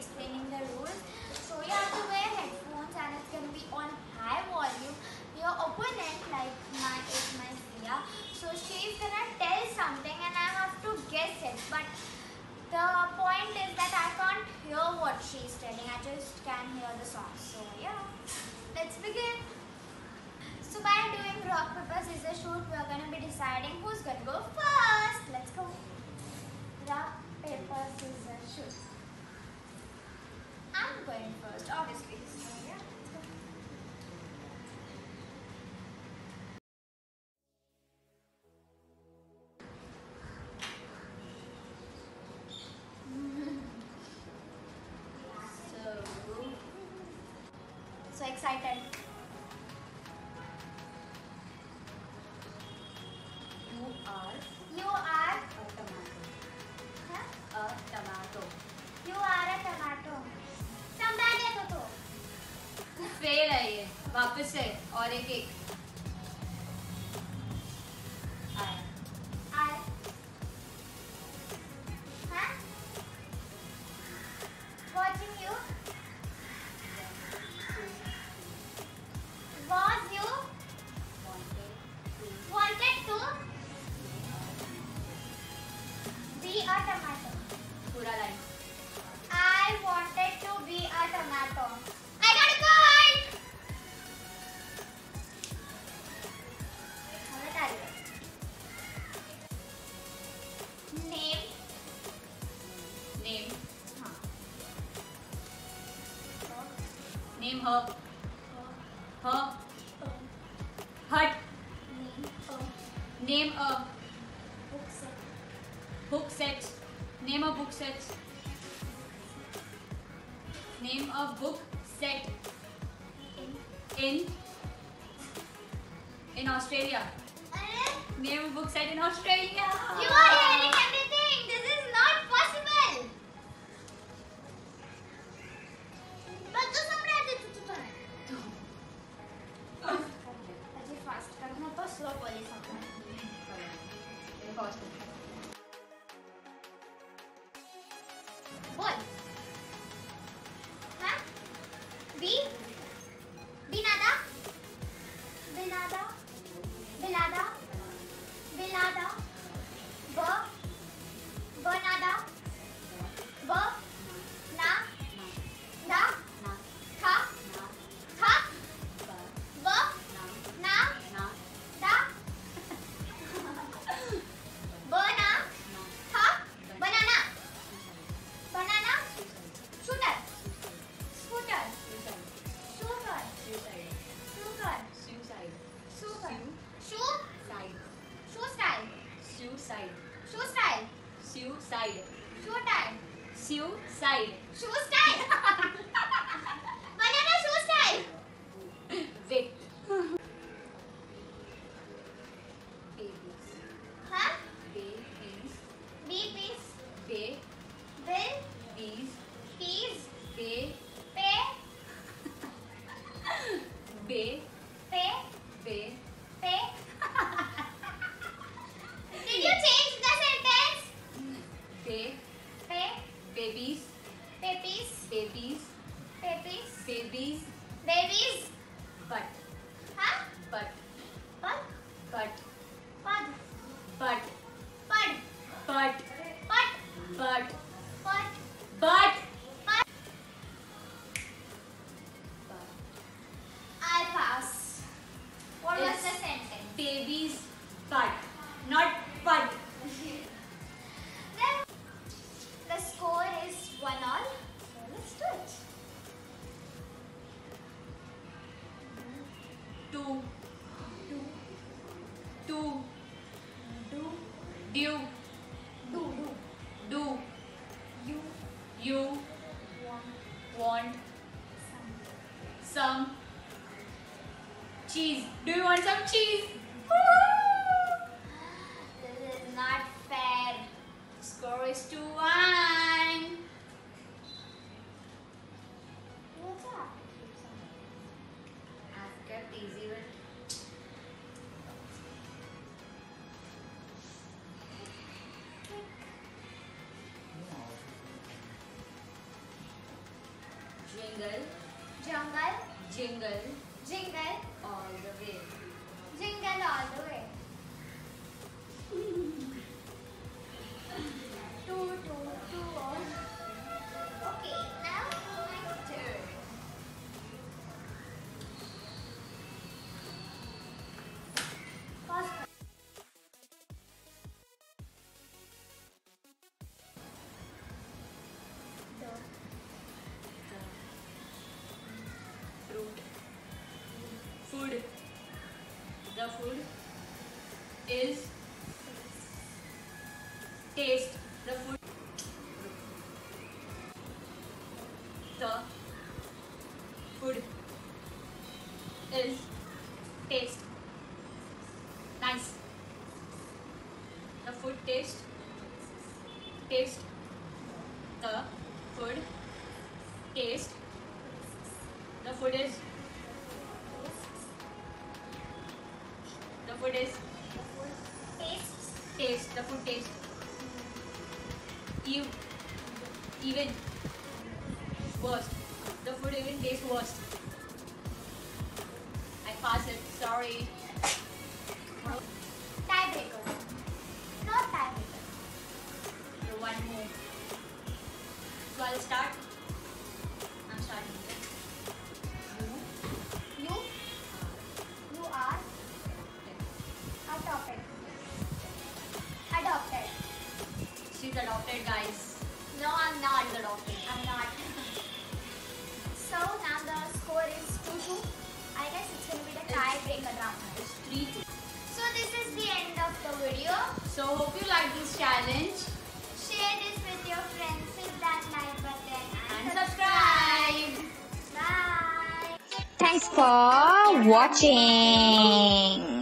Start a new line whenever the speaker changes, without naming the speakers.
explaining the rules. So you have to wear headphones and it can be on high volume. Your opponent, like my is my Sia, so she is
gonna tell
something and
I have
to
guess it.
But the point is that I can't
hear what she is telling. I just can hear
the song. So yeah, let's begin. So by doing rock paper
scissors shoot,
we are gonna be deciding who's gonna go first. Let's go. वापस से
और
एक
एक はは hut
name
a
book set.
Name a book set. Name a book set.
In
in
Australia.
Name a book set in Australia.
You are hearing everything. ali essa parte. Eu gosto. Oi! Tá? Vi? Vi nada? Vi nada? Vi nada? Vi nada? Suicide. Suicide. Suicide. Suicide. Suicide. Suicide. Banana suicide. Wait. Babies. Huh? Babies. Babies. Babies. Babies. Peas. Pay. Pay. Bay. Pay. Bay.
Babies, babies. but,
Huh?
but,
Pad,
but,
pad,
but,
pad,
but,
pad,
but, Two,
Do,
two,
do,
do,
do, do.
do.
You
You
want
want
some.
some cheese. Do you want some cheese? Jingle,
Jungle,
jingle
jingle,
all the way.
jingle all the way.
Taste the food. The food is taste nice. The food taste taste the food taste the food is the food is
Taste.
taste the food taste Ev- even worst. The food even tastes worst. I pass it. Sorry.
Tiebreaker. Not tiebreaker.
one more. So I'll start she's adopted guys
No, I'm not.
she's adopted
I'm not. so now the score is 2 2. I guess it's going to be the tiebreaker round.
it's 3 2
So this is the end of the video.
so hope you like this challenge
Share this with your friends. Hit that like button and,
and subscribe
Bye.
Thanks for watching.